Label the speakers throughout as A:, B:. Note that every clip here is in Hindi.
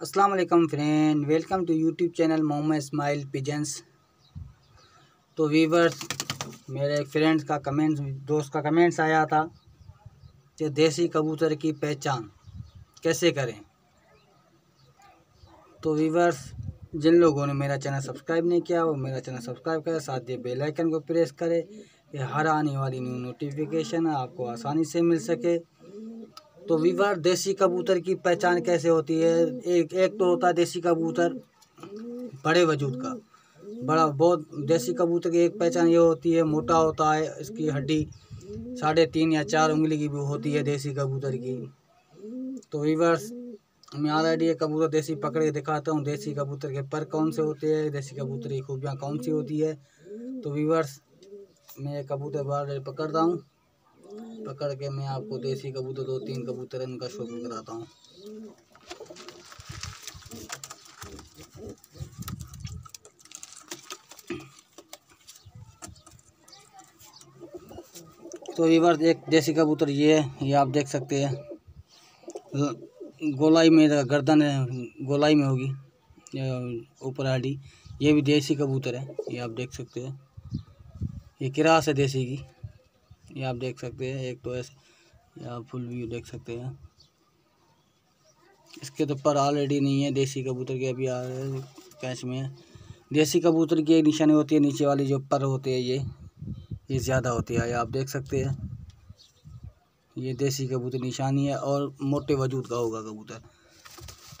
A: अस्सलाम वालेकुम friend, welcome to YouTube channel Mohammad Ismail pigeons. तो वीवर्स मेरे एक फ्रेंड का कमेंट दोस्त का कमेंट्स आया था कि देसी कबूतर की पहचान कैसे करें? तो वीवर्स जिन लोगों ने मेरा चैनल सब्सक्राइब नहीं किया, वो मेरा चैनल सब्सक्राइब करें, साथ ही बेल आइकन को प्रेस करें कि हर आने वाली न्यू नोटिफिकेशन आपको आसानी से मिल सके। तो वीवर देसी कबूतर की पहचान कैसे होती है? एक एक तो होता है देसी कबूतर बड़े वजूद का। बड़ा, बहुत देसी कबूतर की एक पहचान ये होती है, मोटा होता है, इसकी हड्डी साढ़े तीन या चार उंगली की भी होती है देसी कबूतर की। तो वीवर्स मैं ऑलरेडी ये कबूतर देसी पकड़ के दिखाता हूँ, देसी कबूतर के पर कौन से होते हैं, देसी कबूतर की खूबियाँ कौन सी होती है? तो वीवर्स मैं ये कबूतर बार पकड़ता हूँ। पकड़ के मैं आपको देसी कबूतर दो तीन कबूतर इनका शौक कराता हूँ। तो वीवर एक देसी कबूतर ये है, ये आप देख सकते हैं। गोलाई में गर्दन है, गोलाई में होगी ऊपर आड़ी। ये भी देसी कबूतर है, ये आप देख सकते हैं। ये किरास है देसी की। ये आप देख सकते हैं, एक तो ऐसे, या फुल व्यू देख सकते हैं। इसके तो पर ऑलरेडी नहीं है, देसी कबूतर के अभी आ रहे हैं, कैच में। देसी कबूतर की निशानी होती है, नीचे वाली जो पर होते हैं ये ये ज़्यादा होती है आप देख सकते हैं। ये देसी कबूतर निशानी है और मोटे वजूद का होगा कबूतर।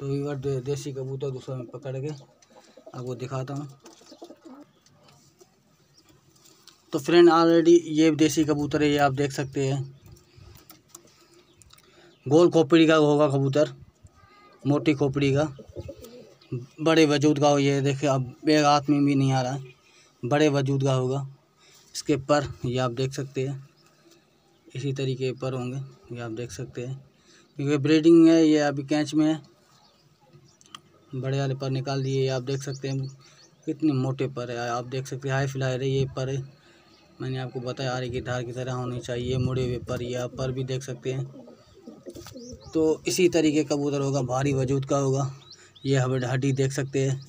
A: तो वीवर देसी कबूतर दूसरा में पकड़ के, आपको दिखाता हूँ। तो फ्रेंड ऑलरेडी ये देसी कबूतर है, ये आप देख सकते हैं। गोल खोपड़ी का होगा कबूतर, मोटी खोपड़ी का। बड़े वजूद का हो ये, देखिए अब एक हाथ में भी नहीं आ रहा है। बड़े वजूद का होगा। इसके पर ये आप देख सकते हैं। इसी तरीके पर होंगे, ये आप देख सकते हैं। क्योंकि ब्रीडिंग है, ये अभी कैच में है। बड़े वाले पर निकाल दिए, ये आप देख सकते हैं। कितने मोटे पर है, आप देख सकते हैं। हाई फ्लायर है, ये पर है। मैंने आपको बताया आरे की धार की तरह होनी चाहिए, मुड़े हुए पर या पर भी देख सकते हैं। तो इसी तरीके कबूतर होगा, भारी वजूद का होगा। ये हड्डी देख सकते हैं।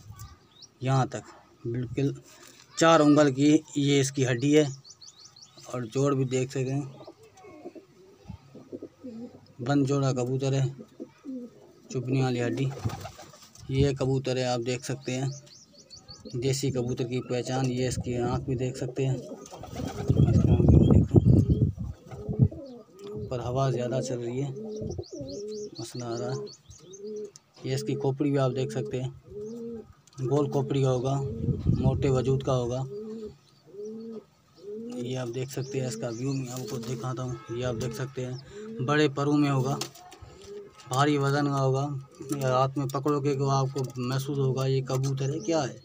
A: यहाँ तक, बिल्कुल चार उंगल की ये इसकी हड्डी है, और जोड़ भी देख सकते हैं बंद जोड़ा कबूतर है, चुपने वाली हड्डी। ये कबूतर है, आप देख सकते हैं। देसी कबूतर की पहचान, ये इसकी आँख भी देख सकते हैं। हवा ज़्यादा चल रही है। मसला आ रहा है ये इसकी खोपड़ी भी आप देख सकते हैं। गोल खोपड़ी का होगा, मोटे वजूद का होगा। ये आप देख सकते हैं इसका व्यू, मैं आपको दिखाता हूँ। ये आप देख सकते हैं, बड़े परों में होगा। भारी वज़न का होगा। हाथ में पकड़ोगे तो आपको महसूस होगा, ये कबूतर है, क्या है?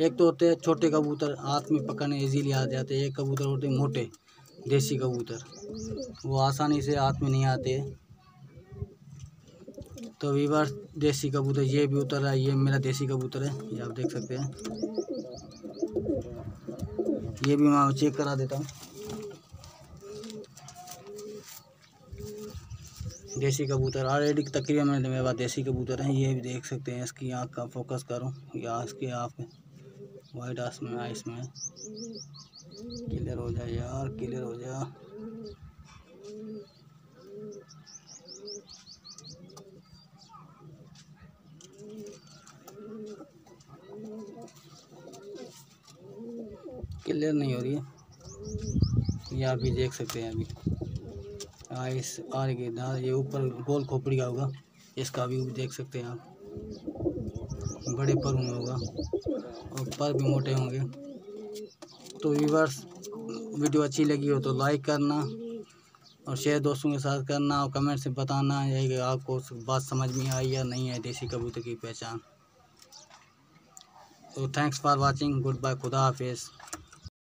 A: एक तो होते हैं छोटे कबूतर, हाथ में पकड़ने इजीली आ जाते हैं। एक कबूतर होते हैं मोटे। देसी कबूतर। वो आसानी से हाथ में नहीं आते। तो वीवर देसी कबूतर, ये भी उतर रहा है, ये मेरा देसी कबूतर है, ये आप देख सकते हैं। ये भी मैं चेक करा देता हूँ। देसी कबूतर ऑलरेडी तकरीबन मेरे पास देसी कबूतर हैं, ये भी देख सकते हैं, इसकी आँख का फोकस करूँ, या इसकी आँख वाइट आस में आइस में। क्लियर हो जाए यार क्लियर हो जा। क्लियर नहीं हो रही है। ये आप भी देख सकते हैं अभी। आ रही दाल ये ऊपर गोल खोपड़ी का होगा। इसका भी देख सकते हैं आप। बड़े पर होगा। और पर भी मोटे होंगे। तो व्यूवर्स वीडियो अच्छी लगी हो तो लाइक करना और शेयर दोस्तों के साथ करना और कमेंट से बताना यही कि आपको बात समझ में आई या नहीं है देसी कबूतर की पहचान। तो thanks for watching good bye खुदा हाफिज़.